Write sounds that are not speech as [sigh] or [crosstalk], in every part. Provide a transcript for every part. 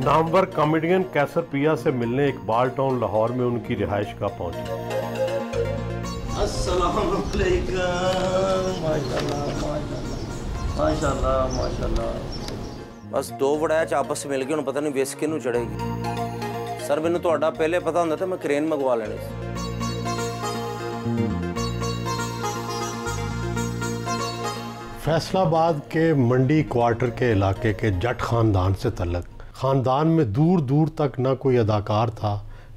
Namvar comedian कैसर पिया से मिलने एक बाल टाउन लाहौर में उनकी रिहाइश का पहुँचे। बस दो वड़ाया च आपस मिल गए पता नहीं वेस किनू चढ़ेगी। सर मैं तो पहले पता होंगे तो मैं क्रेन मंगवा लेने फैसलाबाद के मंडी क्वार्टर के इलाके के जट खानदान से तलक ख़ानदान में दूर दूर तक ना कोई अदाकार था,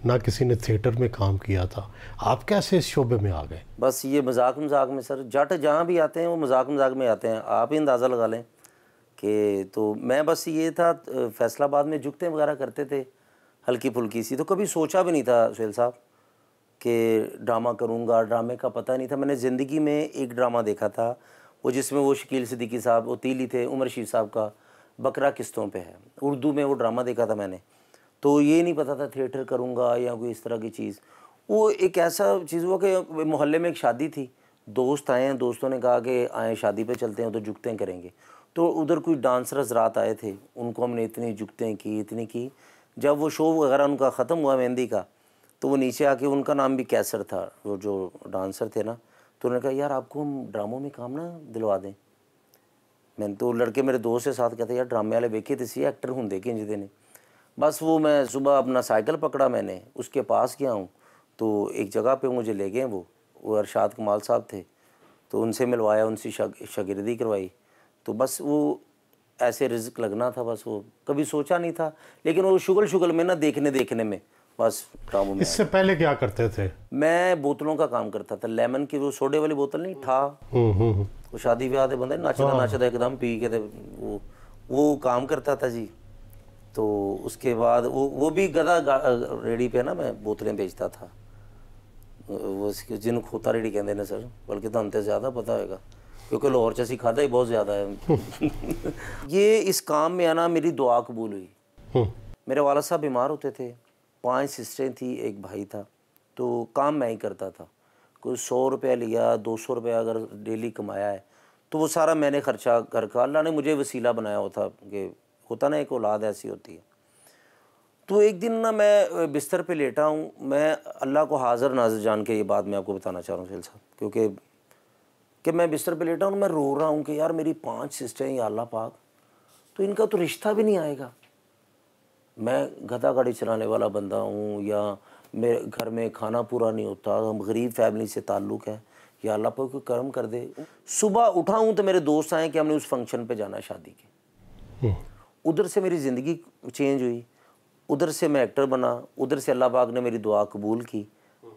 ना किसी ने थिएटर में काम किया था। आप कैसे इस शोबे में आ गए? बस ये मज़ाक मज़ाक में, सर, जट जहाँ भी आते हैं, वो मज़ाक मज़ाक में आते हैं। आप ही अंदाज़ा लगा लें कि तो मैं बस ये था, फैसलाबाद में जुगते वगैरह करते थे, हल्की फुल्की सी। तो कभी सोचा भी नहीं था, सुहेल साहब, कि ड्रामा करूँगा, ड्रामे का पता नहीं था। मैंने ज़िंदगी में एक ड्रामा देखा था, वो जिसमें वो शकील सिद्दीकी साहब, वो तीली थे, उमर शीर साहब का। बकरा किस्तों पे है? उर्दू में वो ड्रामा देखा था मैंने। तो ये नहीं पता था थिएटर करूँगा या कोई इस तरह की चीज़। वो एक ऐसा चीज़ हुआ कि मोहल्ले में एक शादी थी। दोस्त आए हैं, दोस्तों ने कहा कि आए शादी पे चलते हैं तो जुगतें करेंगे। तो उधर कोई डांसर हजरात आए थे, उनको हमने इतनी जुगतें की, इतनी की। जब वो शो वगैरह उनका ख़त्म हुआ मेहंदी का तो वो नीचे आके उनका नाम भी कैसर था। वो जो डांसर थे ना तो उन्होंने कहा, यार, आपको हम ड्रामों में काम ना दिलवा दें। मैंने तो लड़के मेरे दोस्त के साथ कहते यार, ड्रामे वाले वेखे तो सी एक्टर होंगे कि इंजते ने? बस वो मैं सुबह अपना साइकिल पकड़ा मैंने, उसके पास गया हूँ तो एक जगह पे मुझे ले गए वो वो अरशाद कमाल साहब थे तो उनसे मिलवाया, उनसे शागिर्दी करवाई तो बस वो ऐसे रिज्क लगना था बस वो, कभी सोचा नहीं था, लेकिन वो शुगल शुगल में ना देखने देखने में बस कामों में इससे पहले क्या करते थे? मैं बोतलों का काम करता था। लेमन की वो सोडे वाली बोतल नहीं ठा हम्म, हम्म, हम्म। वो शादी ब्याह के बंदे नचदा नचदा एकदम पी के वो वो काम करता था जी। तो उसके बाद वो वो भी गधा रेडी पे ना मैं बोतलें बेचता था। वो जिन खोता रेडी कहते हैं सर बल्कि तो हमसे ज़्यादा पता होगा क्योंकि लाहौर चसी खादा ही बहुत ज़्यादा है। [laughs] ये इस काम में आना मेरी दुआ कबूल हुई। मेरे वाला साहब बीमार होते थे। पाँच सिस्टरें थी, एक भाई था तो काम मैं ही करता था। कोई सौ रुपया लिया, दो सौ रुपया अगर डेली कमाया है तो वो सारा मैंने खर्चा, घर का, अल्लाह ने मुझे वसीला बनाया होता कि होता ना एक औलाद ऐसी होती है। तो एक दिन ना मैं बिस्तर पे लेटा हूँ, मैं अल्लाह को हाज़िर नाजर जान के ये बात मैं आपको बताना चाह रहा हूँ साहब, क्योंकि कि मैं बिस्तर पे लेटा हूँ, मैं रो रहा हूँ कि यार मेरी पाँच सिस्टर हैं, या अल्लाह पाक तो इनका तो रिश्ता भी नहीं आएगा। मैं गधा गाड़ी चलाने वाला बंदा हूँ या मेरे घर में खाना पूरा नहीं होता हम गरीब फैमिली से ताल्लुक़ है या अल्लाह पर कोई कर्म कर दे सुबह उठा हूँ तो मेरे दोस्त आए कि हमने उस फ़ंक्शन पे जाना शादी के हम्म। उधर से मेरी ज़िंदगी चेंज हुई उधर से मैं एक्टर बना उधर से अल्लाह पाक ने मेरी दुआ कबूल की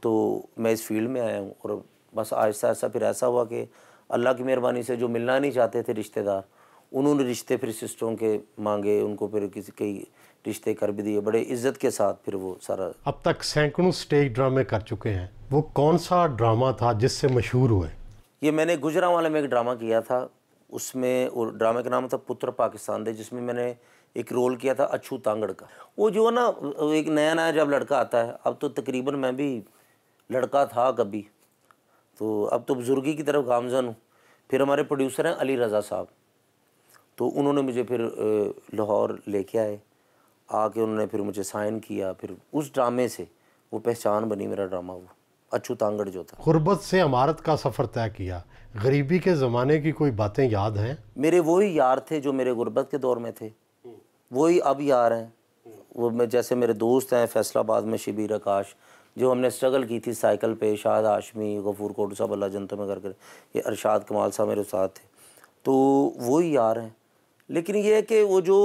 तो मैं इस फ़ील्ड में आया हूँ और बस आहिस्ता आहिस्ता फिर ऐसा हुआ कि अल्लाह की मेहरबानी से जो मिलना नहीं चाहते थे रिश्तेदार उन्होंने रिश्ते फिर सिस्टरों के मांगे उनको फिर किसी कई रिश्ते कर भी दिए बड़े इज़्ज़त के साथ फिर वो सारा अब तक सैकड़ों स्टेज ड्रामे कर चुके हैं। वो कौन सा ड्रामा था जिससे मशहूर हुए? ये मैंने गुजरा वाले में एक ड्रामा किया था। उसमें और ड्रामे का नाम था पुत्र पाकिस्तान दे जिसमें मैंने एक रोल किया था अच्छू तांगड़ का। वो जो है ना एक नया नया जब लड़का आता है अब तो तकरीबन मैं भी लड़का था कभी। तो अब तो बुजुर्गी की तरफ़ गामजन हूँ। फिर हमारे प्रोड्यूसर हैं अली रज़ा साहब। तो उन्होंने मुझे फिर लाहौर लेके आए। आके उन्होंने फिर मुझे साइन किया फिर उस ड्रामे से वो पहचान बनी मेरा ड्रामा वो अच्छू तांगड़ जो था। गुर्बत से अमारत का सफ़र तय किया। गरीबी के ज़माने की कोई बातें याद हैं? मेरे वही यार थे जो मेरे गुर्बत के दौर में थे। वही अब यार हैं। वो मैं जैसे मेरे दोस्त हैं फैसलाबाद में शिबीर आकाश जो हमने स्ट्रगल की थी साइकिल पे शाहद आशमी गफूर कोट साहब अल्लाह जनतों में कर कर ये अरशाद कमाल साहब मेरे साथ थे। तो वही यार हैं। लेकिन ये है कि वो जो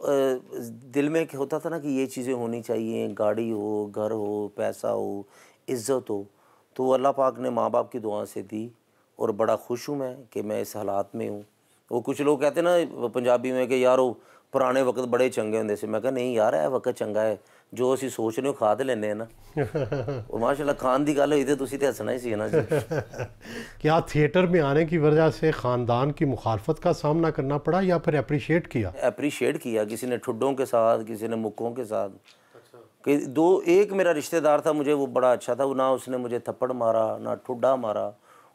दिल में होता था ना कि ये चीज़ें होनी चाहिए, गाड़ी हो, घर हो, पैसा हो, इज़्ज़त हो तो अल्लाह पाक ने माँ बाप की दुआ से दी और बड़ा खुश हूँ मैं कि मैं इस हालात में हूँ। वो कुछ लोग कहते ना, पंजाबी में कि यार वो पुराने वक्त बड़े चंगे होंगे से मैं कहा, नहीं यार है वक्त चंगा है। जो ਅਸੀਂ ਸੋਚ ਰਹੇ ਖਾ ਤੇ ਲੈਨੇ ਆ ਨਾ और माशाल्लाह खान की गल हुई तो तुसी ते हंसना ही सी ना जी [laughs] क्या थिएटर में आने की वजह से ख़ानदान की मुखालफत का सामना करना पड़ा या फिर अप्रिशिएट किया अप्रिशिएट किया किसी ने ठुड्डों के साथ किसी ने मुक्कों के साथ कि दो एक मेरा रिश्तेदार था मुझे वो बड़ा अच्छा था ना उसने मुझे थप्पड़ मारा ना ठुड्डा मारा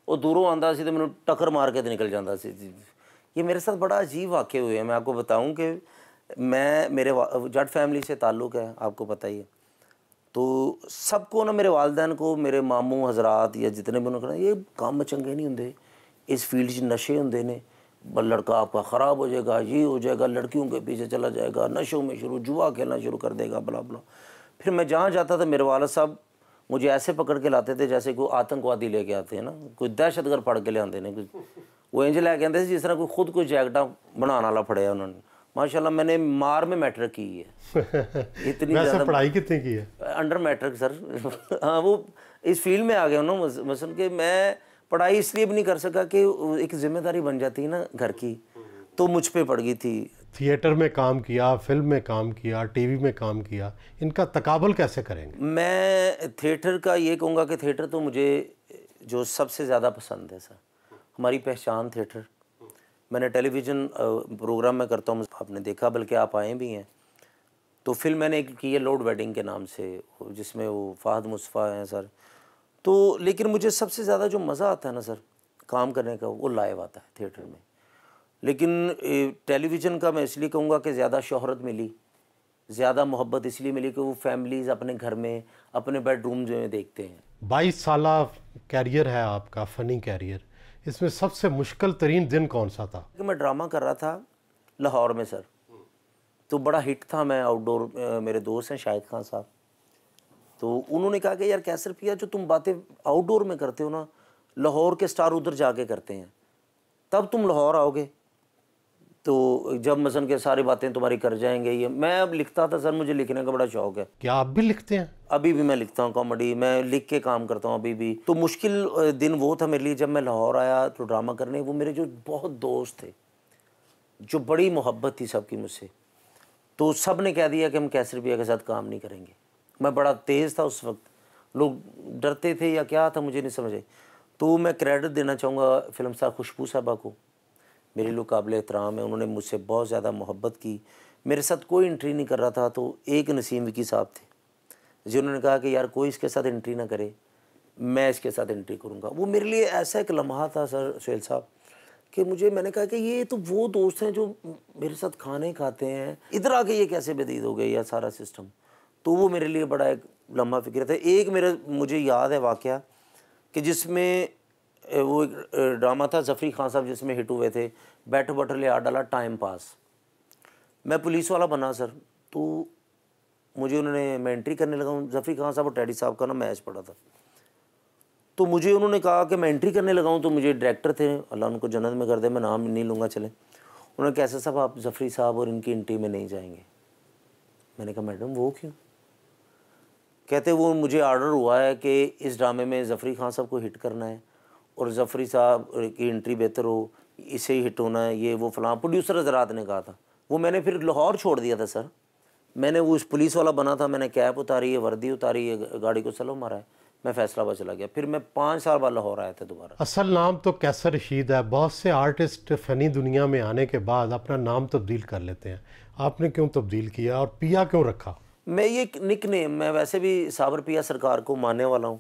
वो दूरों आता सी तो मैं टक्कर मार के तो निकल जाता सी ये मेरे साथ बड़ा अजीब वाक्य हुए हैं मैं आपको बताऊं कि मैं, मेरे जट फैमिली से ताल्लुक़ है, आपको पता ही है। तो सबको ना मेरे वालदेन को, मेरे मामू, हजरात या जितने भी उन्होंने, ये काम चंगे नहीं होंगे इस फ़ील्ड 'च नशे होंगे ने। लड़का आपका ख़राब हो जाएगा, ये हो जाएगा, लड़कियों के पीछे चला जाएगा, नशों में शुरू, जुआ खेलना शुरू कर देगा, बला बला। फिर मैं जहाँ जाता था, मेरे वालद साहब मुझे ऐसे पकड़ के लाते थे, जैसे कोई आतंकवादी लेके आते हैं ना, कोई दहशतगर्द पढ़ के लिया ने कुछ वो इंज लैके आते जिस तरह कोई खुद कोई जैकटा बनाने वाला फड़े उन्होंने। माशाल्लाह मैंने मार में मैट्रिक की है। [laughs] इतनी ज़्यादा पढ़ाई कितनी की है? अंडर मैट्रिक सर हाँ वो इस फ़ील्ड में आ गया हूँ ना मस- मसलन कि मैं पढ़ाई इसलिए भी नहीं कर सका कि एक ज़िम्मेदारी बन जाती है ना घर की। तो मुझ पे पड़ गई थी। थिएटर में काम किया फ़िल्म में काम किया टीवी में काम किया इनका तकाबल कैसे करेंगे? मैं थिएटर का ये कहूँगा कि थिएटर तो मुझे जो सबसे ज़्यादा पसंद है सर हमारी पहचान थिएटर मैंने टेलीविज़न प्रोग्राम में करता हूँ आपने देखा, बल्कि आप आए भी हैं। तो फ़िल्म मैंने एक की है लोड वेडिंग के नाम से, जिसमें वो फाहद मुस्तफ़ा हैं, सर। तो लेकिन मुझे सबसे ज़्यादा जो मज़ा आता है ना, सर, काम करने का, वो लाइव आता है, थिएटर में। लेकिन टेलीविज़न का मैं इसलिए कहूँगा कि ज़्यादा शोहरत मिली, ज़्यादा मोहब्बत इसलिए मिली कि वो फैमिलीज़ अपने घर में, अपने बेडरूम जो है, देखते हैं। बाईस साल कैरियर है आपका फ़नी कैरियर इसमें सबसे मुश्किल तरीन दिन कौन सा था? मैं ड्रामा कर रहा था, लाहौर में सर। तो बड़ा हिट था मैं आउटडोर मेरे दोस्त हैं शाहिद खान साहब। तो उन्होंने कहा कि यार कैसर पिया जो तुम बातें आउटडोर में करते हो ना, लाहौर के स्टार उधर जाके करते हैं। तब तुम लाहौर आओगे। तो जब मसन के सारी बातें तुम्हारी कर जाएँगे ये। मैं अब लिखता था सर मुझे लिखने का बड़ा शौक है। क्या आप भी लिखते हैं? अभी भी मैं लिखता हूँ कॉमेडी मैं लिख के काम करता हूँ अभी भी। तो मुश्किल दिन वो था मेरे लिए जब मैं लाहौर आया तो ड्रामा करने वो मेरे जो बहुत दोस्त थे जो बड़ी मोहब्बत थी सबकी मुझसे तो सबने कह दिया कि हम कैसे रुपया के साथ काम नहीं करेंगे। मैं बड़ा तेज़ था उस वक्त। लोग डरते थे या क्या था मुझे नहीं समझ आई। तो मैं क्रेडिट देना चाहूँगा फ़िल्म स्टार खुशबू साहबा को। मेरे लोग काबिल एहतराम है, उन्होंने मुझसे बहुत ज़्यादा मोहब्बत की। मेरे साथ कोई एंट्री नहीं कर रहा था तो एक नसीम विकी साहब थे। जिन्होंने कहा कि यार कोई इसके साथ एंट्री ना करे, मैं इसके साथ एंट्री करूँगा। वो मेरे लिए ऐसा एक लम्हा था, सर, सुहेल साहब, कि मुझे, मैंने कहा कि ये तो वो दोस्त हैं जो मेरे साथ खाने खाते हैं। इधर आके ये कैसे व्यतीत हो गया यह सारा सिस्टम तो वो मेरे लिए बड़ा एक लम्हा फ़िक्र था। एक मेरा, मुझे याद है वाक़ कि जिसमें वो एक ड्रामा था जफरी खान साहब, जिसमें हिट हुए थे। बैठो बैठो ले आ डाला टाइम पास मैं पुलिस वाला बना, सर। तो मुझे उन्होंने मैं एंट्री करने लगा हूँ। जफरी खान साहब और टैडी साहब का ना मैच पड़ा था। तो मुझे उन्होंने कहा कि मैं एंट्री करने लगा हूँ तो मुझे डायरेक्टर थे। अल्लाह उनको जन्नत में कर दे, मैं नाम नहीं लूँगा, चले। उन्होंने कैसे साहब, आप जफरी साहब और इनकी एंट्री में नहीं जाएँगे। मैंने कहा, मैडम, वो क्यों? कहते, वो मुझे आर्डर हुआ है कि इस ड्रामे में जफरी खान साहब को हिट करना है। और जफरी साहब की एंट्री बेहतर हो इसे ही हिट होना है ये वो फलां। प्रोड्यूसर हजरात ने कहा था। वो मैंने फिर लाहौर छोड़ दिया था सर मैंने वो उस पुलिस वाला बना था मैंने कैप उतारी है वर्दी उतारी है गाड़ी को सलो मारा है। मैं फैसला फैसलाबाद चला गया। फिर मैं पाँच साल बाद लाहौर आया था दोबारा। असल नाम तो कैसर रशीद है। बहुत से आर्टिस्ट फ़नी दुनिया में आने के बाद अपना नाम तब्दील कर लेते हैं। आपने क्यों तब्दील किया और पिया क्यों रखा? मैं ये निक नेम मैं वैसे भी साबर पिया सरकार को मानने वाला हूँ।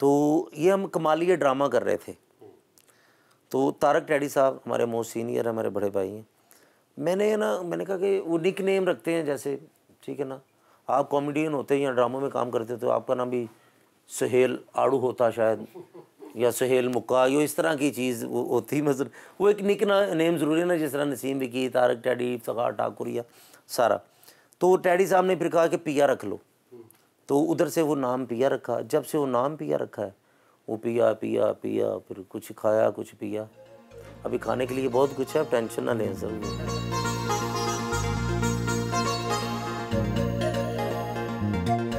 तो ये हम कमालिया ड्रामा कर रहे थे। तो तारक टैडी साहब हमारे मोस्ट सीनियर हमारे बड़े भाई हैं। मैंने ना, मैंने कहा कि वो निक नेम रखते हैं जैसे, ठीक है ना? आप कॉमेडियन होते हैं या ड्रामों में काम करते हो तो आपका नाम भी सुहेल आड़ू होता शायद, या सुहेल मुक्का, यो इस तरह की चीज़ वो होती मतलब वो एक निक ना नेम ज़रूरी है ना, जिस तरह नसीम भी की तारक टैडी इफ्तार ठाकुर या सारा। तो टैडी साहब ने फिर कहा कि पिया रख लो। तो उधर से वो नाम पिया रखा। जब से वो नाम पिया रखा है वो पिया पिया पिया फिर कुछ खाया कुछ पिया। अभी खाने के लिए बहुत कुछ है आप टेंशन ना लें सर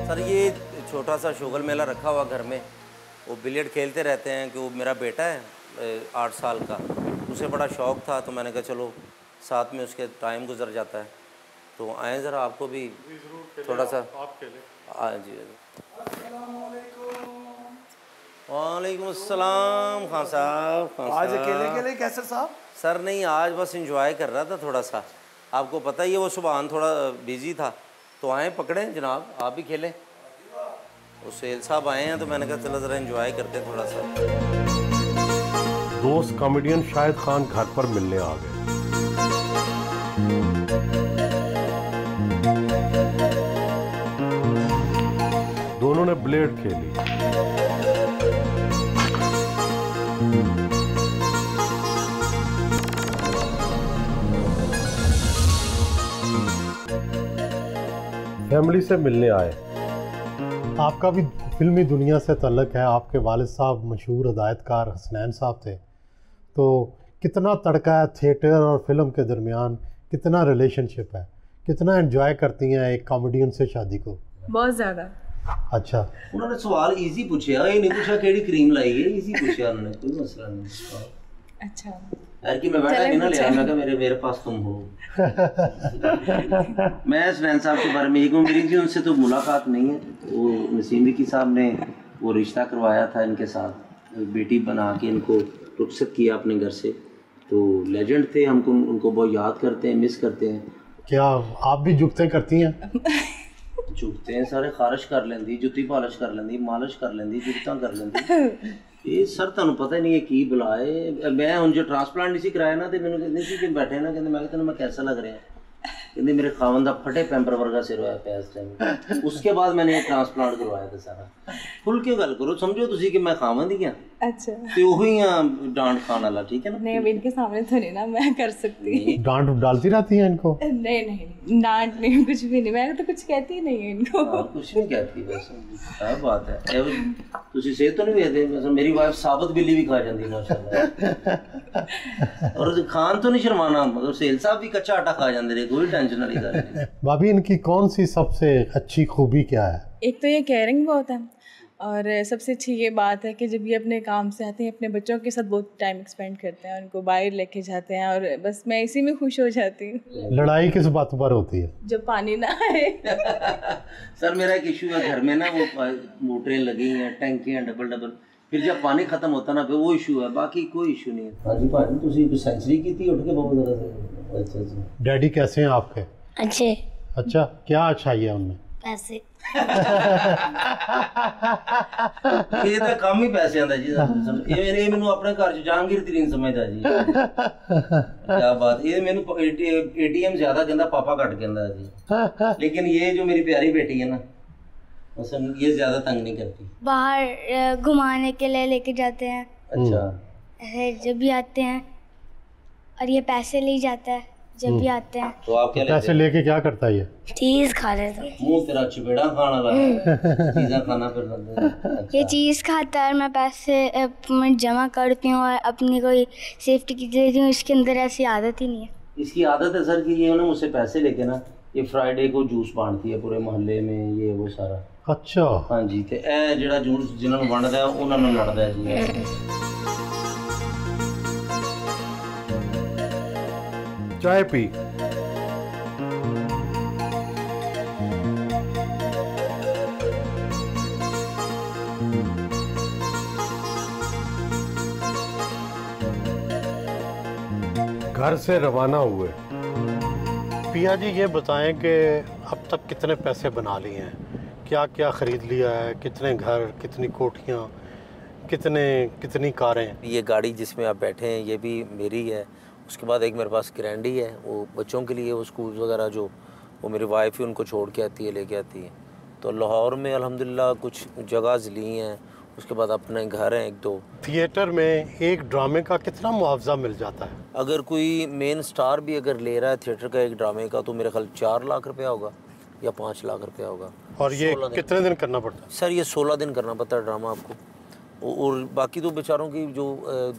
सर ये छोटा सा शुगर मेला रखा हुआ घर में। वो बिलियर्ड खेलते रहते हैं कि वो मेरा बेटा है आठ साल का। उसे बड़ा शौक था तो मैंने कहा चलो साथ में उसके टाइम गुजर जाता है। तो आए ज़रा आपको भी थोड़ा सा। हाँ जी वालेकुम अस्सलाम खान साहब खान आज अकेले अकेले कैसे साहब? सर नहीं आज बस इंजॉय कर रहा था थोड़ा सा आपको पता ही है वो सुबहान थोड़ा बिज़ी था। तो आए पकड़े जनाब आप भी खेलें। वो सेल साहब आए हैं तो मैंने कहा चलो ज़रा इंजॉय करते थोड़ा सा दोस्त कॉमेडियन शाहिद खान घर पर मिलने आ गए। ब्लेड खेली। फैमिली से मिलने आए। आपका भी फिल्मी दुनिया से तल्लक है। आपके वालिद साहब मशहूर हदायतकार हसनैन साहब थे। तो कितना तड़का है थिएटर और फ़िल्म के दरमियान? कितना रिलेशनशिप है? कितना एंजॉय करती हैं एक कॉमेडियन से शादी को? बहुत ज़्यादा। अच्छा। उन्होंने सवाल इजी पूछया हाँ, ये नहीं पूछा केड़ी क्रीम लाई है इजी पूछया उन्होंने कोई मसला नहीं। अच्छा। यार कि मैं बैठा नहीं ना ले मैं कहा मेरे मेरे पास तुम हो। मैं सुनैन साहब के बारे में एक कहूँ मेरी जी उनसे तो मुलाकात नहीं है। वो नसीम विकी साहब ने वो रिश्ता करवाया था इनके साथ बेटी बना के इनको रुखसत किया अपने घर से। तो लेजेंड थे हमको उनको बहुत याद करते हैं मिस करते हैं। क्या आप भी जुगते करती हैं? [laughs] ਝੁਕਤੇ ਸਾਰੇ ਖਾਰਸ਼ ਕਰ ਲੈਂਦੀ ਜੁੱਤੀ ਪਾਲਿਸ਼ ਕਰ ਲੈਂਦੀ ਮਾਲਿਸ਼ ਕਰ ਲੈਂਦੀ ਜੁੱਤਾਂ ਕਰ ਲੈਂਦੀ। [laughs] ਇਹ ਸਰ ਤੁਹਾਨੂੰ ਪਤਾ ਨਹੀਂ ਇਹ ਕੀ ਬੁਲਾ ਹੈ ਮੈਂ ਹੁਣ ਜੋ ਟ੍ਰਾਂਸਪਲਾਂਟ ਨਹੀਂ ਸੀ ਕਰਾਇਆ ਨਾ ਤੇ ਮੈਨੂੰ ਕਹਿੰਦੇ ਸੀ ਕਿ ਬੈਠੇ ਨਾ ਕਹਿੰਦੇ ਮੈਂ ਕਿਹਾ ਤੈਨੂੰ ਮੈਂ ਕੈਸਾ ਲੱਗ ਰਿਹਾ? यदि मेरे खावन का फटे पैम्पर वर्गा सिर होया इस टाइम उसके बाद मैंने ट्रांसप्लांट करवाया था सारा। खुल के गल करो समझो ਤੁਸੀਂ कि तो नहीं ना मैं कर सकती। डांट डालती रहती है इनको? नहीं नहीं डांट नहीं कुछ भी नहीं। मैं तो कुछ कहती ही नहीं इनको हाँ, कुछ नहीं कहती वैसे क्या बात है? टेंशन वाली है भाभी इनकी कौन सी सबसे अच्छी खूबी क्या है? एक तो ये केयरिंग बहुत है और सबसे अच्छी ये बात है कि जब ये अपने काम से आते हैं अपने बच्चों के साथ बहुत टाइम स्पेंड करते हैं उनको बाहर लेके जाते हैं और बस मैं इसी में खुश हो जाती हूँ। लड़ाई किस बात पर होती है? जब पानी ना आए। [laughs] सर मेरा एक इशू है घर में ना वो मोटरें लगी हैं टैंकियाँ डबल डबल फिर जब पानी खत्म होता ना फिर वो इशू है बाकी कोई इशू नहीं है। हाँ जी भाजी तुम सेंचुरी की थी उठ के बहुत ज़्यादा डैडी कैसे हैं आपके अच्छे अच्छा क्या अच्छाई है उनमें पैसे ਇਹ ਤਾਂ ਕੰਮ ਹੀ ਪੈਸਿਆਂ ਦਾ ਜੀ ਇਹ ਇਹ ਮੈਨੂੰ ਆਪਣੇ ਘਰ ਚ ਜਹਾਂਗੀਰ ਤਰੀਨ ਸਮਝਦਾ ਜੀ ਕੀ ਬਾਤ ਇਹ ਮੈਨੂੰ ਏਟੀਐਮ ਜ਼ਿਆਦਾ ਕਹਿੰਦਾ ਪਾਪਾ ਘੱਟ ਕਹਿੰਦਾ ਜੀ लेकिन ये जो मेरी प्यारी बेटी है ना मसलन ये ज्यादा तंग नहीं करती बाहर अ, घुमाने के लिए लेके जाते हैं अच्छा है, जब भी आते हैं और ये पैसे ले जाता है जब भी हम्म। आते हैं। तो आप क्या तो पैसे लेके क्या करता है ये? चीज़ खा लेता तो। मुँह तेरा चुपेड़ा खाना लगा हम्म। चीजा खाना फिर ये अच्छा। चीज़ खाता है मैं पैसे जमा करती हूँ और अपनी कोई सेफ्टी की देती हूँ इसके अंदर ऐसी आदत ही नहीं है। इसकी आदत है सर कि ये ना मुझसे पैसे लेके ना ये फ्राइडे को जूस बांटती है पूरे मोहल्ले में ये वो सारा। अच्छा। हाँ जी तो ए जरा जूस जिन्होंने वंडदा उन्होंने लड़ता है जी। हम्म। चाय पी। घर से रवाना हुए। पिया जी ये बताएँ कि अब तक कितने पैसे बना लिए हैं? क्या क्या ख़रीद लिया है? कितने घर कितनी कोठियाँ कितने कितनी कारें? ये गाड़ी जिसमें आप बैठे हैं ये भी मेरी है। उसके बाद एक मेरे पास ग्रैंडी है वो बच्चों के लिए वो स्कूल वगैरह जो वो मेरी वाइफ ही उनको छोड़ के आती है लेके आती है। तो लाहौर में अल्हम्दुलिल्लाह कुछ जगह ली हैं उसके बाद अपने घर हैं एक दो। थिएटर में एक ड्रामे का कितना मुआवजा मिल जाता है? अगर कोई मेन स्टार भी अगर ले रहा है थिएटर का एक ड्रामे का तो मेरे ख्याल चार लाख रुपया होगा या पाँच लाख रुपया होगा। और ये 16 दिन। कितने दिन करना पड़ता है? सर ये सोलह दिन करना पड़ता है ड्रामा आपको। और बाकी तो बेचारों की जो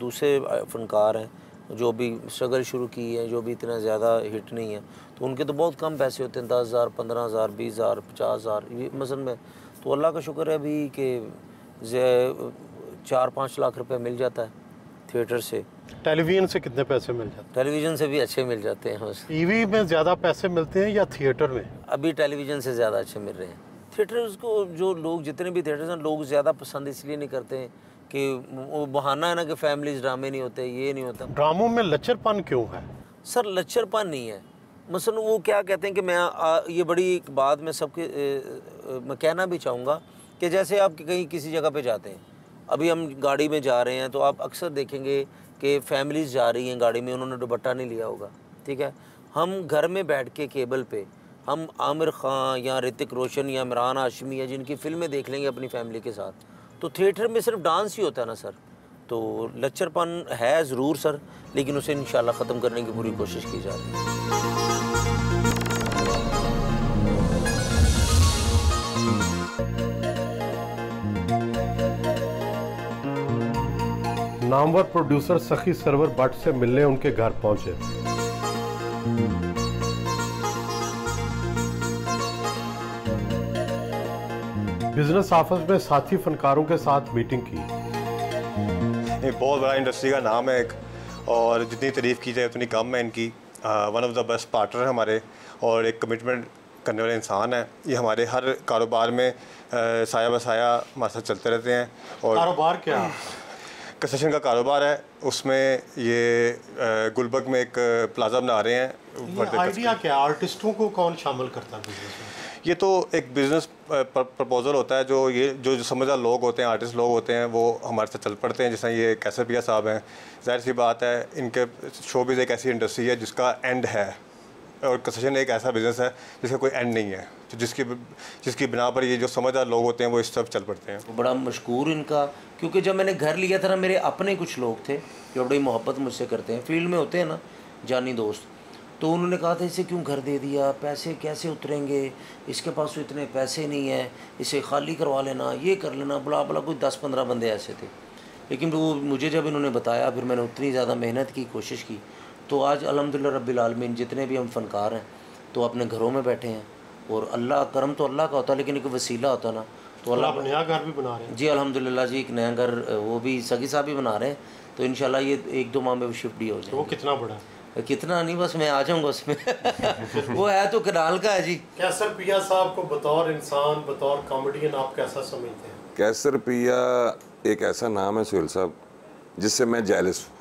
दूसरे फनकार हैं जो भी स्ट्रगल शुरू की है जो भी इतना ज़्यादा हिट नहीं है तो उनके तो बहुत कम पैसे होते हैं दस हज़ार पंद्रह हज़ार बीस हज़ार पचास हज़ार ये मसन में। तो अल्लाह का शुक्र है अभी कि चार पाँच लाख रुपए मिल जाता है थिएटर से। टेलीविज़न से कितने पैसे मिल जाते हैं? टेलीविज़न से भी अच्छे मिल जाते हैं बस। हैं टीवी में ज़्यादा पैसे मिलते हैं या थिएटर में? अभी टेलीविज़न से ज़्यादा अच्छे मिल रहे हैं। थिएटर्स को जो लोग जितने भी थिएटर्स हैं लोग ज़्यादा पसंद इसलिए नहीं करते हैं कि वो बहाना है ना कि फैमिलीज़ ड्रामे नहीं होते ये नहीं होता। ड्रामों में लचरपन क्यों है? सर लच्चरपन नहीं है। मसलन वो क्या कहते हैं कि मैं आ, ये बड़ी एक बात मैं सबके मैं कहना भी चाहूँगा कि जैसे आप कहीं किसी जगह पे जाते हैं अभी हम गाड़ी में जा रहे हैं तो आप अक्सर देखेंगे कि फैमिलीज़ जा रही हैं गाड़ी में उन्होंने दुपट्टा नहीं लिया होगा ठीक है? हम घर में बैठ के केबल पे हम आमिर खान या ऋतिक रोशन या इमरान हाशमी या जिनकी फ़िल्में देख लेंगे अपनी फैमिली के साथ तो थिएटर में सिर्फ़ डांस ही होता है ना, सर? तो लच्चरपन है ज़रूर, सर, लेकिन उसे इंशाल्लाह ख़त्म करने की पूरी कोशिश की जा रही है। नामवर प्रोड्यूसर सखी सरवर भट्ट से मिलने उनके घर पहुँचे। बिज़नेस ऑफ़िस में साथी फनकारों के साथ मीटिंग की। एक बहुत बड़ा इंडस्ट्री का नाम है एक और जितनी तारीफ़ की जाए उतनी कम है इनकी। One of the best partner है हमारे और एक कमिटमेंट करने वाले इंसान है। ये हमारे हर कारोबार में आ, साया बसाया हमारे साथ चलते रहते हैं और कारोबार क्या? कंस्ट्रक्शन का कारोबार है। उसमें ये गुलबर्ग में एक प्लाजा बना रहे हैं। आइडिया क्या आर्टिस्टों को कौन शामिल करता है बिज़नेस में? ये तो एक बिज़नेस प्रपोजल होता है जो ये, जो समझदार लोग होते हैं आर्टिस्ट लोग होते हैं, वो हमारे साथ चल पड़ते हैं। जैसे ये कैसर पिया साहब हैं, ज़ाहिर सी बात है, इनके शोबिज़ एक ऐसी इंडस्ट्री है जिसका एंड है। और कंस्ट्रक्शन एक ऐसा बिज़नेस है जिसका कोई एंड नहीं है। तो जिसकी जिसकी बिना पर ये जो समझदार लोग होते हैं, वो इस तरफ़ चल पड़ते हैं। बड़ा मशहूर इनका, क्योंकि जब मैंने घर लिया था ना, मेरे अपने कुछ लोग थे जो बड़ी मोहब्बत मुझसे करते हैं। फ़ील्ड में होते हैं ना, जानी दोस्त। तो उन्होंने कहा था इसे क्यों घर दे दिया? पैसे कैसे उतरेंगे? इसके पास तो इतने पैसे नहीं हैं। इसे खाली करवा लेना ये कर लेना बुला बुला कोई दस पंद्रह बंदे ऐसे थे। लेकिन वो मुझे जब इन्होंने बताया फिर मैंने उतनी ज़्यादा मेहनत की कोशिश की तो आज अल्हम्दुलिल्लाह रब्बिल आलमीन जितने भी हम फ़नकार हैं तो अपने घरों में बैठे हैं। और अल्लाह करम तो अल्लाह का होता है लेकिन एक वसीला होता ना तो अल्लाह नया घर भी बना रहे हैं। जी अल्हम्दुलिल्लाह जी एक नया घर वो भी सगी साहब भी बना रहे हैं तो इन ये एक दो माह में वो शिफ्ट भी हो तो वो कितना बड़ा है? कितना नहीं बस मैं आ जाऊँगा उसमें। [laughs] वो है तो कनाल का है जी। कैसर पिया साहब को बतौर इंसान बतौर कॉमेडियन आप कैसा समझते हैं? कैसर पिया एक ऐसा नाम है सुहेल साहब जिससे मैं जैलस हूँ।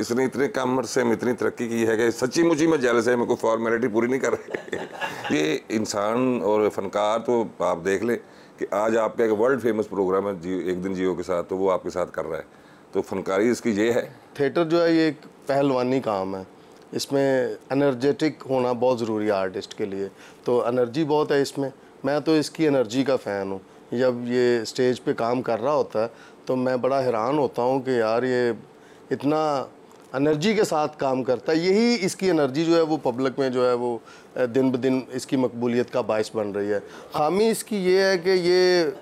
इसने इतने कम उम्र से इतनी तरक्की की है कि सच्ची मुची में जैलस है मेरे को फॉर्मेलिटी पूरी नहीं कर रहे। [laughs] ये इंसान और फनकार तो आप देख लें कि आज आपका एक वर्ल्ड फ़ेमस प्रोग्राम है जियो एक दिन जियो के साथ तो वो आपके साथ कर रहा है। तो फनकारी इसकी ये है। थिएटर जो है ये एक पहलवानी काम है। इसमें एनर्जेटिक होना बहुत ज़रूरी है आर्टिस्ट के लिए। तो एनर्जी बहुत है इसमें। मैं तो इसकी एनर्जी का फ़ैन हूँ। जब ये स्टेज पे काम कर रहा होता है तो मैं बड़ा हैरान होता हूँ कि यार ये इतना एनर्जी के साथ काम करता है। यही इसकी एनर्जी जो है, वो पब्लिक में जो है, वो दिन ब दिन इसकी मकबूलियत का बायस बन रही है। खामी इसकी ये है कि ये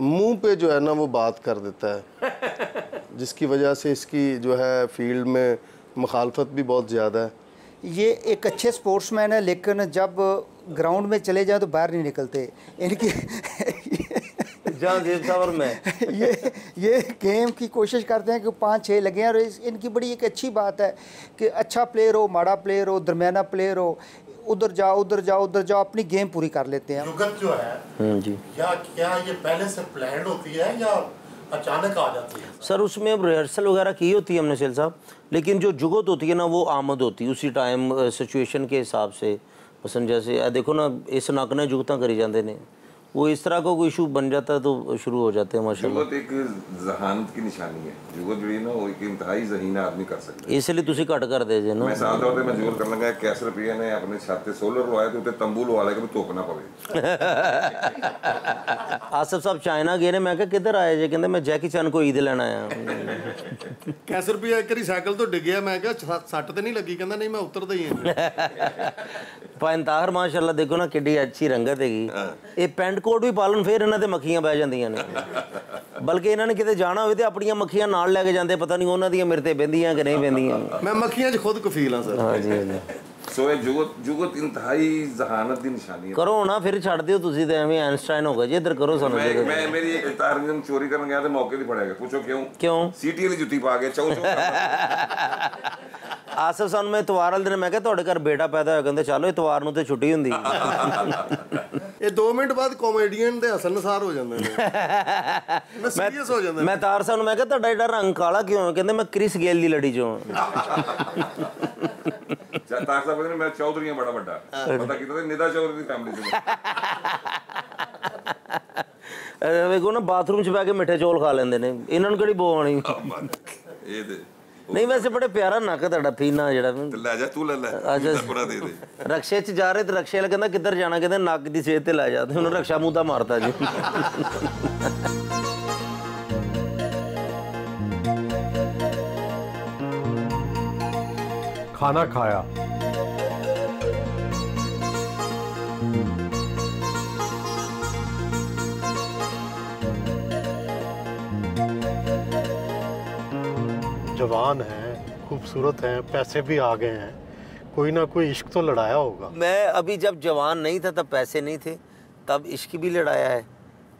मुँह पे जो है ना, वो बात कर देता है। जिसकी वजह से इसकी जो है, फ़ील्ड में मुखालफत भी बहुत ज़्यादा है। ये एक अच्छे स्पोर्ट्समैन है लेकिन जब ग्राउंड में चले जाए तो बाहर नहीं निकलते। इनकी और मैं। [laughs] ये ये गेम की कोशिश करते हैं कि पाँच छः लगे हैं और इस, इनकी बड़ी एक अच्छी बात है कि अच्छा प्लेयर हो माड़ा प्लेयर हो दरमियाना प्लेयर हो उधर जाओ उधर जाओ उधर जाओ अपनी गेम पूरी कर लेते हैं जो है जी। या क्या ये पहले से प्लान होती है या अचानक आ जाती है, सर, उसमें अब रिहर्सल वगैरह की होती है हमने, सेल साहब? लेकिन जो जुगत होती है ना, वो आमद होती है उसी टाइम सिचुएशन के हिसाब से। पसंद जैसे देखो ना, इस नक जुगत करी जाते ने। वो इस तरह का कोई इशू बन जाता है तो शुरू हो जाते हैं माशाल्लाह जुगत एक जहानत की निशानी है जुगत ਜਿਹੜੀ ਨਾ ਉਹ ਇੱਕ ਇੰਤਹਾਈ ਜ਼ਹੀਨ ਆਦਮੀ ਕਰ ਸਕਦਾ ਇਸ ਲਈ ਤੁਸੀਂ ਘੱਟ ਕਰਦੇ ਜੇ ਨਾ ਮੈਂ ਸਾਫ ਤੌਰ ਤੇ ਮੈਂ ਜ਼ੋਰ ਕਰਨ ਲੱਗਾ ਕੈਸ ਰੁਪਏ ਨੇ ਆਪਣੇ ਛੱਤ ਤੇ ਸੋਲਰ ਲਵਾਇਆ ਤੇ ਉੱਤੇ ਤੰਬੂ ਲਵਾ ਲਿਆ ਕਿ ਵੀ ਧੁੱਪ ਨਾ ਪਵੇ [laughs] ਆਸਫ ਸਾਹਿਬ ਚਾਈਨਾ ਗਏ ਨੇ ਮੈਂ ਕਿਹਾ ਕਿੱਧਰ ਆਏ ਜੇ ਕਹਿੰਦੇ ਮੈਂ ਜੈਕੀ ਚੈਨ ਕੋ ਈਦ ਲੈਣ ਆਇਆ [laughs] ਕੈਸਰ ਰੁਪਿਆ ਇੱਕ ਵਾਰੀ ਸਾਈਕਲ ਤੋਂ ਡਿੱਗਿਆ ਮੈਂ ਕਿਹਾ "ਸੱਟ- ਸੱਟ ਤੇ ਨਹੀਂ ਲੱਗੀ ਕਹਿੰਦਾ ਨਹੀਂ ਮੈਂ ਉਤਰਦਾ ਹੀ ਹਾਂ ਪੈਂਤਾਹਰ [laughs] ਮਾਸ਼ਾਅੱਲਾ ਦੇਖੋ ਨਾ ਕਿੱਡੀ ਅੱਛੀ ਰੰਗਤ ਹੈਗੀ ਇਹ ਪੈਂਟ ਕੋਟ ਵੀ ਪਾਲਣ ਫੇਰ ਇਹਨਾਂ ਤੇ ਮੱਖੀਆਂ ਬਹਿ ਜਾਂਦੀਆਂ ਨੇ। ਬਲਕਿ ਇਹਨਾਂ ਨੇ ਕਿਤੇ ਜਾਣਾ ਹੋਵੇ ਤੇ ਆਪਣੀਆਂ ਮੱਖੀਆਂ ਨਾਲ ਲੈ ਕੇ ਜਾਂਦੇ ਪਤਾ ਨਹੀਂ ਉਹਨਾਂ ਦੀਆਂ ਮੇਰੇ ਤੇ ਬਹਿੰਦੀਆਂ ਕਿ ਨਹੀਂ ਬਹਿੰਦੀਆਂ। ਮੈਂ ਮੱਖੀਆਂ 'ਚ ਖੁਦ ਕਫੀਲ ਹਾਂ ਸਰ। ਹਾਂਜੀ ਹਾਂਜੀ। ਸੋ ਇਹ ਜੁਗਤ ਜੁਗਤ ਇੰਤਹਾਈ ਜ਼ਹਾਨਤ ਦੀ ਨਿਸ਼ਾਨੀ ਹੈ। ਕਰੋ ਨਾ ਫਿਰ ਛੱਡ ਦਿਓ ਤੁਸੀਂ ਤੇ ਐਵੇਂ ਆਇਨਸਟਾਈਨ ਹੋ ਗਏ। ਜੀ ਇੱਧਰ ਕਰੋ ਸਾਨੂੰ ਮੈਂ। ਮੈਂ ਮੇਰੀ ਇੱਕ ਤਾਰਨ ਚੋਰੀ ਕਰਨ ਗਿਆ ਤੇ ਮੌਕੇ ਤੇ ਫੜਿਆ ਗਿਆ। ਪੁੱਛੋ ਕਿਉਂ? ਕਿਉਂ? ਸੀਟੀ ਵਾਲੀ ਜੁੱਤੀ ਪਾ ਕੇ ਚੌ ਚੌ ਆਸਫ ਸਾਨੂੰ ਮੈਂ ਇਤਵਾਰ ਵਾਲੇ ਦਿਨ ਮੈਂ ਕਿਹਾ ਤੁਹਾਡੇ ਘਰ ਬੇਟਾ ਪੈਦਾ ਹੋਇਆ ਕਹਿੰਦੇ ਚਲੋ ਇਤਵਾਰ ਨੂੰ ਤੇ ਛੁੱਟੀ ਹੁੰਦੀ। ਇਹ 2 ਮਿੰਟ ਬਾਅਦ ਕਾਮੇਡੀਅਨ ਦੇ ਹਸਨ ਨਸਾਰ ਹੋ ਜਾਂਦੇ ਨੇ। [laughs] ਮੈਂ ਸੀਰੀਅਸ ਹੋ ਜਾਂਦਾ ਮੈਂ ਤਾਰ ਸਾਹਿਬ ਨੂੰ ਮੈਂ ਕਿਹਾ ਤੁਹਾਡਾ ਜਿਹੜਾ ਰੰਗ ਕਾਲਾ ਕਿਉਂ ਕਹਿੰਦੇ ਮੈਂ ਕ੍ਰਿਸ ਗੇਲ ਦੀ ਲੜੀ ਚੋਂ। ਤੱਕ ਸਾਹਿਬ ਕਹਿੰਦੇ ਮੈਂ ਚੌਧਰੀਆਂ ਬੜਾ ਵੱਡਾ। ਪਤਾ ਕੀਤਾ ਤੇ ਨਿਦਾ ਚੌਧਰੀ ਦੀ ਫੈਮਿਲੀ ਚ। ਵੇਖੋ ਨਾ ਬਾਥਰੂਮ 'ਚ ਬੈ ਕੇ ਮਿੱਠੇ ਚੌਲ ਖਾ ਲੈਂਦੇ ਨੇ। ਇਹਨਾਂ ਨੂੰ ਕਿਹੜੀ ਬੋ ਆਣੀ ਇਹ ਤੇ ਨਹੀਂ ਵੈਸੇ ਬੜੇ ਪਿਆਰਾ ਨੱਕ ਤੁਹਾਡਾ ਫੀਨਾ ਜਿਹੜਾ ਲੈ ਜਾ ਤੂੰ ਲੈ ਲੈ ਪੂਰਾ ਦੇ ਦੇ। ਰਕਸ਼ੇ 'ਚ ਜਾ ਰਹੇ ਤੇ ਰਕਸ਼ੇ ਵਾਲਾ ਕਹਿੰਦਾ ਕਿੱਧਰ ਜਾਣਾ ਕਹਿੰਦਾ ਨੱਕ ਦੀ ਸੇਧ ਤੇ ਲੈ ਜਾ ਤੇ ਉਹਨੂੰ ਰਕਸ਼ਾ ਮੂੰਹ ਦਾ ਮਾਰਤਾ ਜੀ। ਖਾਣਾ ਖਾਇਆ। जवान हैं, खूबसूरत हैं, पैसे भी आ गए हैं। कोई ना कोई इश्क तो लड़ाया होगा। मैं अभी जब जवान नहीं था, तब पैसे नहीं थे, तब इश्क भी लड़ाया है।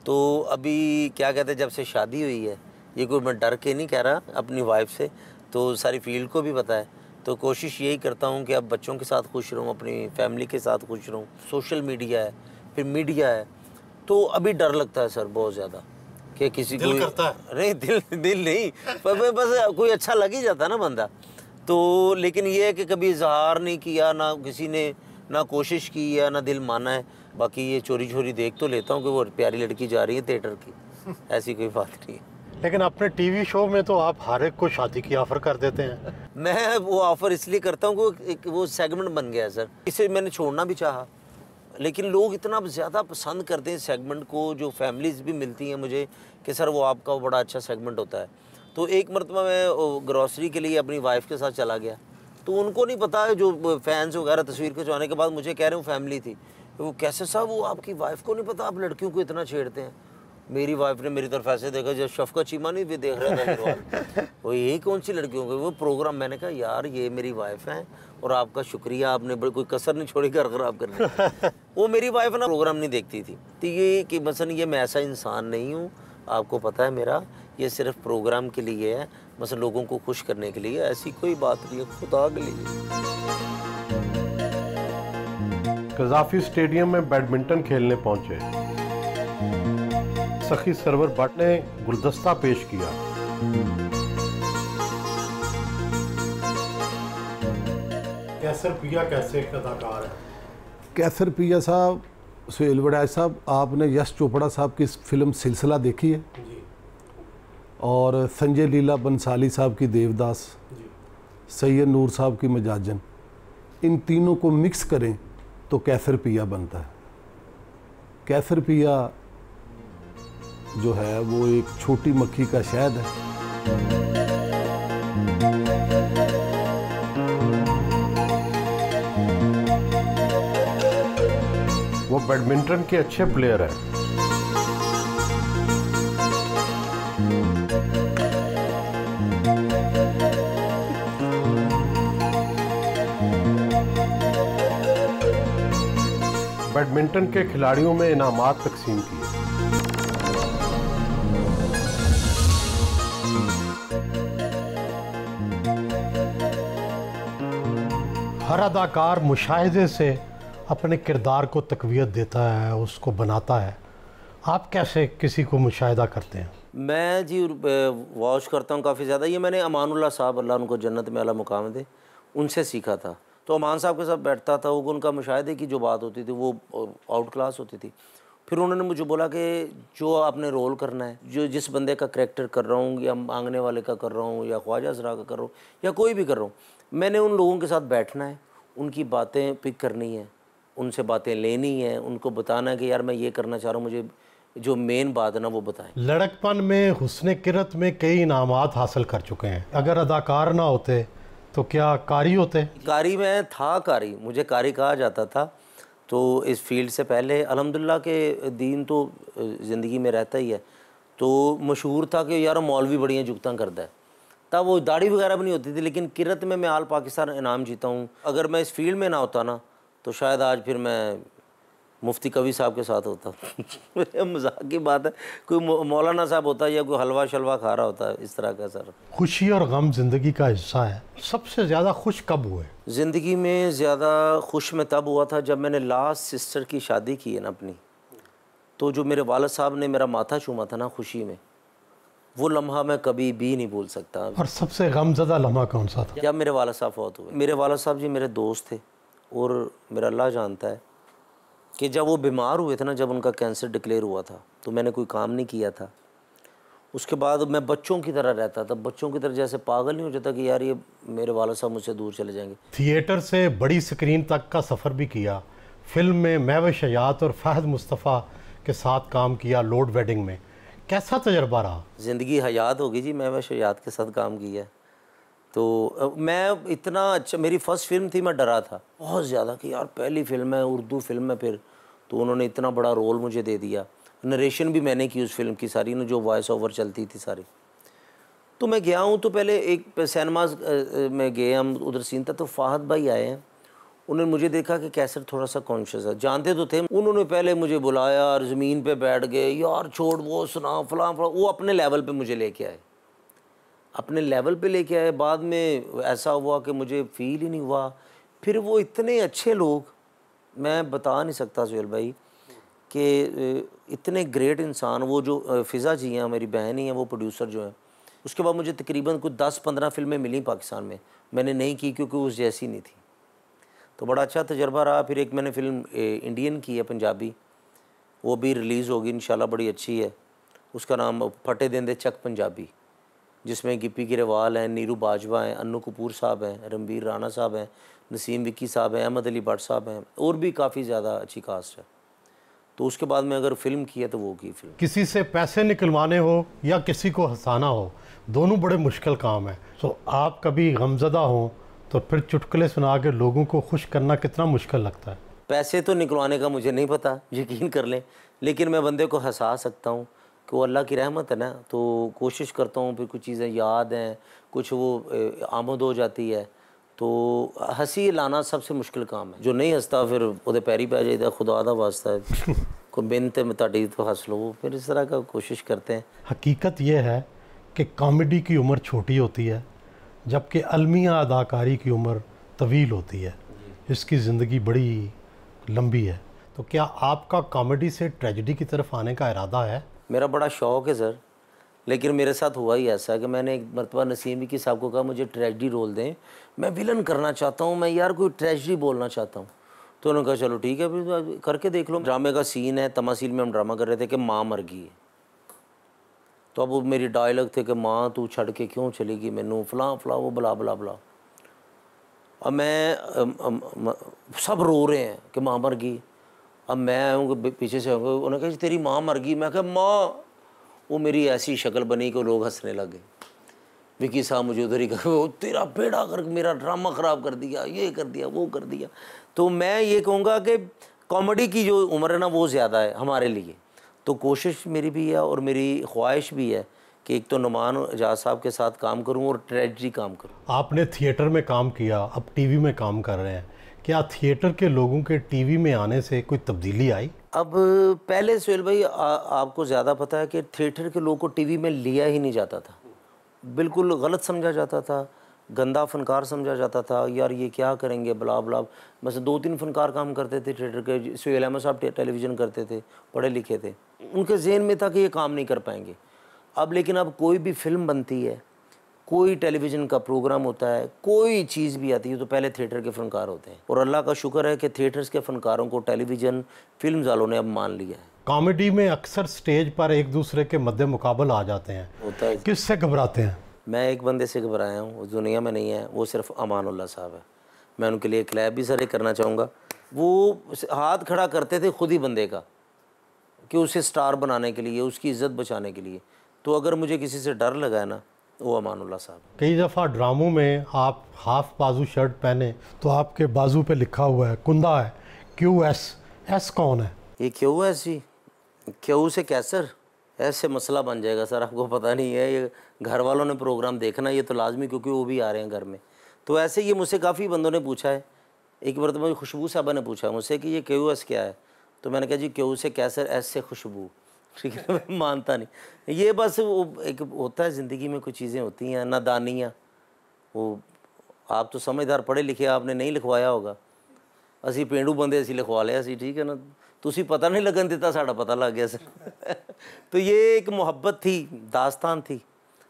तो अभी क्या कहते हैं, जब से शादी हुई है, ये कोई मैं डर के नहीं कह रहा, अपनी वाइफ से तो सारी फ़ील्ड को भी पता है। तो कोशिश यही करता हूँ कि अब बच्चों के साथ खुश रहूँ, अपनी फैमिली के साथ खुश रहूँ। सोशल मीडिया है, फिर मीडिया है। तो अभी डर लगता है सर, बहुत ज़्यादा। कि किसी दिल को करता है? नहीं दिल दिल नहीं पर बस कोई अच्छा लग ही जाता ना बंदा। तो लेकिन ये है कि कभी इजहार नहीं किया ना किसी ने ना कोशिश की है ना दिल माना है। बाकी ये चोरी चोरी देख तो लेता हूँ कि वो प्यारी लड़की जा रही है थिएटर की। ऐसी कोई बात नहीं है। लेकिन अपने टीवी शो में तो आप हर एक को शादी की ऑफ़र कर देते हैं। मैं वो ऑफ़र इसलिए करता हूँ कि वो सेगमेंट बन गया है सर इसे मैंने छोड़ना भी चाहा। लेकिन लोग इतना ज़्यादा पसंद करते हैं सेगमेंट को, जो फैमिलीज़ भी मिलती हैं मुझे, कि सर वो आपका बड़ा अच्छा सेगमेंट होता है। तो एक मरतबा मैं ग्रॉसरी के लिए अपनी वाइफ के साथ चला गया। तो उनको नहीं पता जो फैंस वगैरह तस्वीर खिंचवाने के बाद मुझे कह रहे हो फैमिली थी। वो कैसे साहब वो आपकी वाइफ को नहीं पता? आप लड़कियों को इतना छेड़ते हैं। मेरी वाइफ ने मेरी तरफ़ ऐसे देखा, जब शफका चीमा नहीं भी देख रहा था [laughs] वो ये कौन सी लड़कियों को? वो प्रोग्राम मैंने कहा, यार ये मेरी वाइफ है और आपका शुक्रिया, आपने बड़ी, कोई कसर नहीं छोड़ी घर खराब करने वो मेरी वाइफ ना प्रोग्राम नहीं देखती थी। तो ये कि मसन, ये मैं ऐसा इंसान नहीं हूँ। आपको पता है मेरा, ये सिर्फ़ प्रोग्राम के लिए है। बस लोगों को खुश करने के लिए, ऐसी कोई बात नहीं है, खुदा के लिए। कजाफी स्टेडियम में बैडमिंटन खेलने पहुँचे। सखी सरवर भट्ट ने गुलदस्ता पेश किया। कैसर पिया कैसे एक अदाकार है? कैसर पिया साहब सुहेल वड़ाज साहब आपने यश चोपड़ा साहब की फ़िल्म सिलसिला देखी है? और संजय लीला बंसाली साहब की देवदास सैयद नूर साहब की मजाजन इन तीनों को मिक्स करें तो कैसर पिया बनता है। कैसर पिया जो है वो एक छोटी मक्खी का शहद है। वो बैडमिंटन के अच्छे प्लेयर हैं। बैडमिंटन के खिलाड़ियों में इनामात तकसीम किए हर अदाकार मुशाहिदे से अपने किरदार को तकवीत देता है, उसको बनाता है। आप कैसे किसी को मुशाहिदा करते हैं? मैं जी वॉच करता हूँ काफ़ी ज़्यादा। ये मैंने अमानुल्लाह साहब, अल्लाह उनको जन्नत में अला मुकाम दे, उनसे सीखा था। तो अमान साहब के साथ बैठता था, वो उनका मुशाहिदे की जो बात होती थी, वो आउट क्लास होती थी। फिर उन्होंने मुझे बोला कि जो आपने रोल करना है, जो जिस बंदे का करेक्टर कर रहा हूँ, या मांगने वाले का कर रहा हूँ, या ख्वाजा जरा का कर रहा हूँ, या कोई भी कर रहा हूँ, मैंने उन लोगों के साथ बैठना है, उनकी बातें पिक करनी है। उनसे बातें लेनी है उनको बताना है कि यार मैं ये करना चाह रहा हूँ मुझे जो मेन बात है ना वो बताएँ। लड़कपन में हुसन किरत में कई इनाम हासिल कर चुके हैं। अगर अदाकार ना होते तो क्या कारी होते? कारी में था कारी मुझे कारी कहा जाता था। तो इस फ़ील्ड से पहले अल्हम्दुलिल्लाह के दीन तो ज़िंदगी में रहता ही है। तो मशहूर था कि यार मौलवी बड़ियाँ जुगता करता है। तब वो दाढ़ी वगैरह भी नहीं होती थी लेकिन किरत में मैं आल पाकिस्तान इनाम जीता हूँ। अगर मैं इस फ़ील्ड में ना होता ना तो शायद आज फिर मैं मुफ्ती कवि साहब के साथ होता [laughs] मज़ाक की बात है। कोई मौलाना साहब होता है या कोई हलवा शलवा खा रहा होता है इस तरह का सर। खुशी और गम ज़िंदगी का हिस्सा है। सबसे ज़्यादा खुश कब हुए? ज़िंदगी में ज़्यादा खुश मैं तब हुआ था जब मैंने लास्ट सिस्टर की शादी की है ना अपनी। तो जो मेरे वालद साहब ने मेरा माथा चूमा था ना खुशी में वो लम्हा मैं कभी भी नहीं भूल सकता। और सबसे गमजदा लम्हा कौन सा था? जब मेरे वालद साहब फौत हुए। मेरे वालद साहब जी मेरे दोस्त थे। और मेरा अल्लाह जानता है कि जब वो बीमार हुए थे ना जब उनका कैंसर डिक्लेयर हुआ था तो मैंने कोई काम नहीं किया था। उसके बाद मैं बच्चों की तरह रहता था बच्चों की तरह जैसे पागल नहीं हो जाता कि यार ये मेरे वाला साहब मुझसे दूर चले जाएँगे। थिएटर से बड़ी स्क्रीन तक का सफ़र भी किया। फ़िल्म में महव शयात और फहद मुस्तफ़ा के साथ काम किया लोड वेडिंग में। कैसा तजर्बा रहा? ज़िंदगी हयात होगी जी मैं वैसे याद के साथ काम किया। तो मैं इतना अच्छा मेरी फ़र्स्ट फ़िल्म थी, मैं डरा था। बहुत ज़्यादा कि यार, पहली फ़िल्म है, उर्दू फ़िल्म है फिर। तो उन्होंने इतना बड़ा रोल मुझे दे दिया। नरेशन भी मैंने की उस फ़िल्म की सारी, ना जो वॉइस ओवर चलती थी सारी। तो मैं गया हूँ तो पहले एक सिनेमाज में गए, हम उधर सीन था तो फाहद भाई आए हैं। उन्होंने मुझे देखा कि कैसर थोड़ा सा कॉन्शियस है। जानते तो थे, उन्होंने पहले मुझे बुलाया और ज़मीन पे बैठ गए, यार छोड़ वो, सुना, फलां फलां। वो अपने लेवल पे मुझे लेके आए। अपने लेवल पे लेके आए, बाद में ऐसा हुआ कि मुझे फील ही नहीं हुआ। फिर वो इतने अच्छे लोग, मैं बता नहीं सकता सुहेल भाई, कि इतने ग्रेट इंसान, वो जो फ़िज़ा जी हैं, मेरी बहन ही हैं, वो प्रोड्यूसर जो हैं, उसके बाद मुझे तकरीबन कुछ दस पंद्रह फ़िल्में मिली पाकिस्तान में। मैंने नहीं की क्योंकि उस जैसी नहीं थी। तो बड़ा अच्छा तजर्बा रहा। फिर एक मैंने फ़िल्म इंडियन की है, पंजाबी। वो भी रिलीज़ होगी इन बड़ी अच्छी है। उसका नाम फटे देंदे चक पंजाबी। जिसमें गिप्पी गिरेवाल हैं नीरू बाजवा हैं अन्नू कपूर साहब हैं रणबीर राणा साहब हैं नसीम विक्की साहब हैं अहमद अली भट्ट साहब हैं और भी काफ़ी ज़्यादा अच्छी कास्ट है। तो उसके बाद में अगर फ़िल्म की है तो वो की फ़िल्म किसी से पैसे निकलवाने हो या किसी को हंसाना हो दोनों बड़े मुश्किल काम है। तो आप कभी गमजदा हो तो फिर चुटकुले सुना के लोगों को खुश करना कितना मुश्किल लगता है। पैसे तो निकलवाने का मुझे नहीं पता यकीन कर लें लेकिन मैं बंदे को हंसा सकता हूँ। कि वो अल्लाह की रहमत है ना तो कोशिश करता हूँ फिर कुछ चीज़ें याद हैं कुछ वो आमद हो जाती है तो हँसी लाना सबसे मुश्किल काम है। जो नहीं हंसता फिर वो पैरी पै जाता तो खुदा का वास्ता है। [laughs] कोई मेहनत में तो हंस लो फिर इस तरह का कोशिश करते हैं। हकीकत यह है कि कॉमेडी की उम्र छोटी होती है जबकि अलमिया अदाकारी की उम्र तवील होती है। इसकी ज़िंदगी बड़ी लंबी है। तो क्या आपका कॉमेडी से ट्रेजडी की तरफ़ आने का इरादा है? मेरा बड़ा शौक़ है सर लेकिन मेरे साथ हुआ ही ऐसा कि मैंने एक मरतबा नसीम की साहब को कहा मुझे ट्रेजडी रोल दें। मैं विलन करना चाहता हूँ मैं यार कोई ट्रेजडी बोलना चाहता हूँ। तो उन्होंने कहा चलो ठीक है फिर करके देख लो। ड्रामे का सीन है तमासील में हम ड्रामा कर रहे थे कि माँ मर गई तो अब वो मेरी डायलॉग थे कि माँ तू छड़ के क्यों चली गई मैनू? फला फला वो बला बला बला। अब मैं अम, अम, म- सब रो रहे हैं कि माँ मर गई। अब मैं आऊँ पीछे से आऊँगा उन्होंने कहा तेरी माँ मर गई। मैं कहा, माँ, वो मेरी ऐसी शक्ल बनी कि लोग हंसने लगे विकी साहब मुझे उधर ही कहा "वो तेरा बेड़ा कर, मेरा ड्रामा ख़राब कर दिया, ये कर दिया, वो कर दिया। तो मैं ये कहूँगा कि कॉमेडी की जो उम्र है ना, वो ज़्यादा है हमारे लिए। तो कोशिश मेरी भी है और मेरी ख्वाहिश भी है कि एक तो नुमान एजाज साहब के साथ काम करूँ और ट्रेजडी काम करूँ। आपने थिएटर में काम किया, अब टीवी में काम कर रहे हैं। क्या थिएटर के लोगों के टीवी में आने से कोई तब्दीली आई? अब पहले सुहेल भाई आ, आपको ज़्यादा पता है कि थिएटर के लोगों को टीवी में लिया ही नहीं जाता था। बिल्कुल गलत समझा जाता था गंदा फनकार समझा जाता था यार ये क्या करेंगे बला बला। बस दो तीन फनकार काम करते थे थिएटर के सुहेल अहमद साहब टेलीविज़न करते थे पढ़े लिखे थे। उनके जहन में था कि ये काम नहीं कर पाएँगे। अब लेकिन अब कोई भी फ़िल्म बनती है कोई टेलीविज़न का प्रोग्राम होता है कोई चीज़ भी आती है तो पहले थिएटर के फनकार होते हैं। और अल्लाह का शुक्र है कि थिएटर्स के फनकारों को टेलीविज़न फ़िल्म वालों ने अब मान लिया है। कॉमेडी में अक्सर स्टेज पर एक दूसरे के मद्दे मुकाबल आ जाते हैं। होता है। किससे घबराते हैं? मैं एक बंदे से घबराया हूँ उस दुनिया में नहीं है वो सिर्फ़ अमानुल्लाह साहब है। मैं उनके लिए क्लैब भी सारे करना चाहूँगा। वो हाथ खड़ा करते थे खुद ही बंदे का कि उसे स्टार बनाने के लिए उसकी इज़्ज़त बचाने के लिए। तो अगर मुझे किसी से डर लगा है ना वो अमानुल्लाह साहब। कई दफ़ा ड्रामों में आप हाफ़ बाजू शर्ट पहने तो आपके बाजू पे लिखा हुआ है कुंदा है क्यू एस एस कौन है? ये क्यों है ऐसी क्यों से कैसर? ऐसे मसला बन जाएगा सर आपको पता नहीं है। ये घर वालों ने प्रोग्राम देखना ये तो लाजमी क्योंकि वो भी आ रहे हैं घर में। तो ऐसे ये मुझसे काफ़ी बंदों ने पूछा है। एक बार तो मुझे खुशबू साहबा ने पूछा मुझसे कि ये क्यू एस क्या है? तो मैंने कहा जी क्यू से कैसर एस से खुशबू। ठीक है मैं मानता नहीं ये बस वो एक होता है ज़िंदगी में कुछ चीज़ें होती हैं नादानियाँ वो आप तो समझदार पढ़े लिखे आपने नहीं लिखवाया होगा ਅਸੀਂ ਪੇਂਡੂ ਬੰਦੇ ਅਸੀਂ ਲਿਖਵਾ ਲਿਆ ਸੀ ਠੀਕ ਹੈ ਨਾ ਤੁਸੀਂ ਪਤਾ नहीं लगन देता साड़ा पता लग गया सर [laughs] तो ये एक मोहब्बत थी दास्तान थी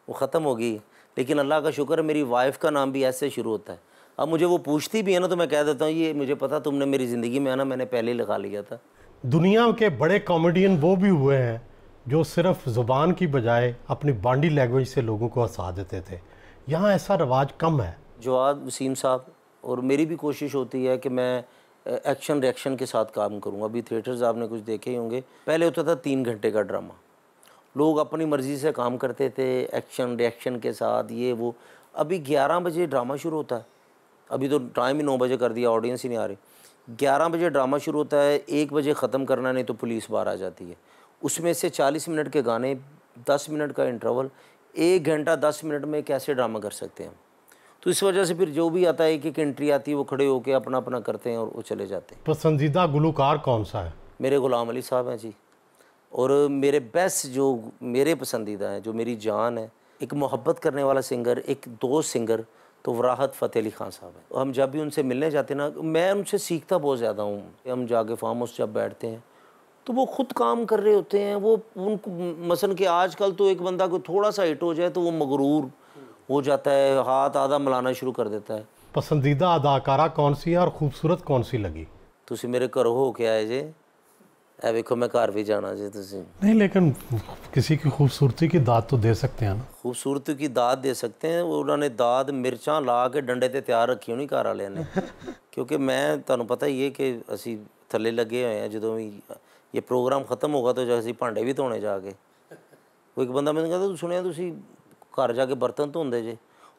वो ख़त्म हो गई लेकिन अल्लाह का शुक्र है मेरी वाइफ का नाम भी ऐसे शुरू होता है अब मुझे वो पूछती भी है ना तो मैं कह देता हूँ ये मुझे पता तुमने मेरी ज़िंदगी में आना मैंने पहले ही लगा लिया था दुनिया के बड़े कॉमेडियन वो भी हुए हैं जो सिर्फ़ ज़ुबान की बजाय अपनी बॉडी लैंग्वेज से लोगों को हंसा देते थे। यहाँ ऐसा रवाज कम है। जवाद वसीम साहब, और मेरी भी कोशिश होती है कि मैं एक्शन रिएक्शन के साथ काम करूँ। अभी थिएटर्स आपने कुछ देखे ही होंगे। पहले होता था तीन घंटे का ड्रामा लोग अपनी मर्ज़ी से काम करते थे एक्शन रिएक्शन के साथ, ये, वो। अभी ग्यारह बजे ड्रामा शुरू होता है। अभी तो टाइम ही नौ बजे कर दिया ऑडियंस ही नहीं आ रही। ग्यारह बजे ड्रामा शुरू होता है एक बजे ख़त्म करना नहीं तो पुलिस बाहर आ जाती है। उसमें से चालीस मिनट के गाने दस मिनट का इंटरवल एक घंटा दस मिनट में कैसे ड्रामा कर सकते हैं तो इस वजह से फिर जो भी आता है एक एक एंट्री आती है वो खड़े होकर अपना अपना करते हैं और वो चले जाते हैं। पसंदीदा गुलकार कौन सा है? मेरे गुलाम अली साहब हैं जी। और मेरे बेस्ट जो मेरे पसंदीदा हैं जो मेरी जान है एक मोहब्बत करने वाला सिंगर एक दो सिंगर तो वराहत फ़तेह अली खान साहब हैं। हम जब भी उनसे मिलने जाते ना मैं उनसे सीखता बहुत ज़्यादा हूँ हम जाके फार्म हाउस जब बैठते हैं तो वो खुद काम कर रहे होते हैं वो उनको मसन के आजकल तो एक बंदा को थोड़ा सा हिट हो जाए तो वो मगरूर हो जाता है हाथ आधा मिलाना शुरू कर देता है। पसंदीदा अदाकारा कौन सी है और खूबसूरत कौन सी लगी? तो तुम मेरे घर हो के आए जे ਇਹ ਵੇਖੋ ਮੈਂ ਘਰ ਵੀ ਜਾਣਾ ਜੇ ਤੁਸੀਂ नहीं लेकिन किसी की खूबसूरती की दाद तो दे सकते हैं ना ਖੂਬਸੂਰਤੀ ਕੀ ਦਾਤ ਦੇ ਸਕਤੇ हैं ਉਹਨਾਂ ਨੇ ਦਾਤ ਮਿਰਚਾਂ ਲਾ ਕੇ ਡੰਡੇ ਤੇ ਤਿਆਰ ਰੱਖੀ ਹੋਣੀ ਘਰ ਵਾਲਿਆਂ ਨੇ ਕਿਉਂਕਿ ਮੈਂ ਤੁਹਾਨੂੰ ਪਤਾ ਹੀ ਹੈ ਕਿ ਅਸੀਂ ਥੱਲੇ ਲੱਗੇ ਹੋਏ ਆ ਜਦੋਂ ਵੀ ਇਹ ਪ੍ਰੋਗਰਾਮ ਖਤਮ ਹੋਗਾ ਤਾਂ ਅਸੀਂ ਭਾਂਡੇ ਵੀ ਧੋਣੇ ਜਾ ਕੇ ਉਹ ਇੱਕ ਬੰਦਾ ਮੈਨੂੰ ਕਹਿੰਦਾ ਤੂੰ ਸੁਣਿਆ ਤੁਸੀਂ ਘਰ ਜਾ ਕੇ ਬਰਤਨ ਧੋਂਦੇ ਜੇ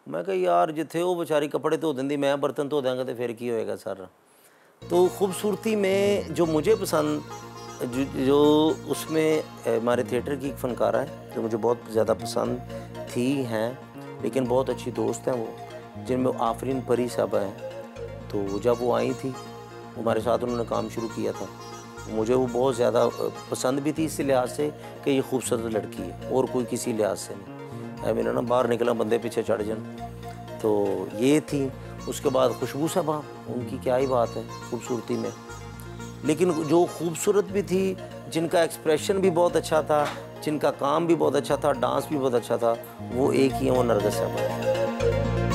ਮੈਂ ਕਿਹਾ ਯਾਰ ਜਿੱਥੇ ਉਹ ਵਿਚਾਰੀ ਕੱਪੜੇ ਧੋ ਦਿੰਦੀ मैं बर्तन धो देंगे तो फिर की होएगा सर तो खूबसूरती में जो मुझे पसंद जो, जो उसमें हमारे थिएटर की एक फनकारा है जो मुझे बहुत ज़्यादा पसंद थी हैं लेकिन बहुत अच्छी दोस्त हैं वो जिनमें आफरीन परी साहब हैं तो जब वो आई थी हमारे साथ उन्होंने काम शुरू किया था। मुझे वो बहुत ज़्यादा पसंद भी थी इस लिहाज से कि ये खूबसूरत लड़की है और कोई किसी लिहाज से नहीं। है मेरा ना बाहर निकला बंदे पीछे चढ़ जान। तो ये थी। उसके बाद खुशबू साहबा उनकी क्या ही बात है खूबसूरती में। लेकिन जो खूबसूरत भी थी, जिनका एक्सप्रेशन भी बहुत अच्छा था, जिनका काम भी बहुत अच्छा था डांस भी बहुत अच्छा था, वो एक ही है, वो नरगस साहबा